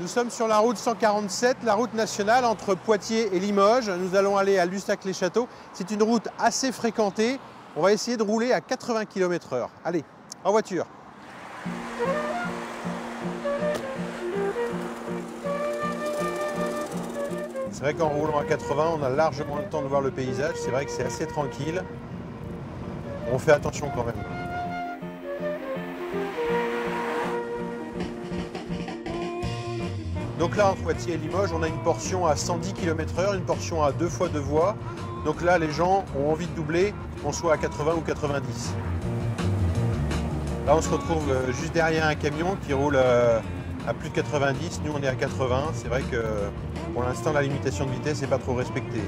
Nous sommes sur la route 147, la route nationale entre Poitiers et Limoges. Nous allons aller à Lustac-les-Châteaux. C'est une route assez fréquentée. On va essayer de rouler à 80 km/h. Allez, en voiture. C'est vrai qu'en roulant à 80, on a largement le temps de voir le paysage. C'est vrai que c'est assez tranquille. On fait attention quand même. Donc là, entre Poitiers et Limoges, on a une portion à 110 km/h, une portion à deux fois deux voies. Donc là, les gens ont envie de doubler, qu'on soit à 80 ou 90. Là, on se retrouve euh, juste derrière un camion qui roule euh, à plus de 90. Nous, on est à 80. C'est vrai que pour l'instant, la limitation de vitesse n'est pas trop respectée.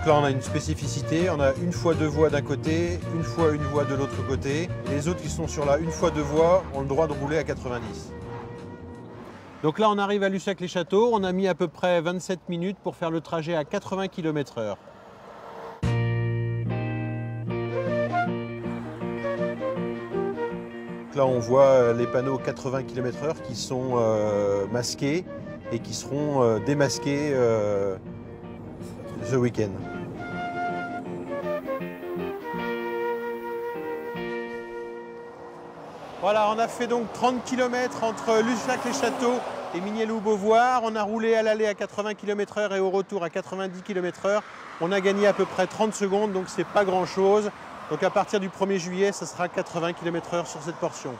Donc là, on a une spécificité. On a une fois deux voies d'un côté, une fois une voie de l'autre côté. Les autres qui sont sur la une fois deux voies ont le droit de rouler à 90. Donc là, on arrive à Lussac-les-Châteaux. On a mis à peu près 27 minutes pour faire le trajet à 80 km/h. Là, on voit euh, les panneaux 80 km/h qui sont euh, masqués et qui seront euh, démasqués ce week-end. Voilà, on a fait donc 30 km entre Lussac-les-Châteaux et Mignelou-Beauvoir. On a roulé à l'aller à 80 km/h et au retour à 90 km/h. On a gagné à peu près 30 secondes, donc c'est pas grand-chose. Donc à partir du 1er juillet, ça sera 80 km/h sur cette portion.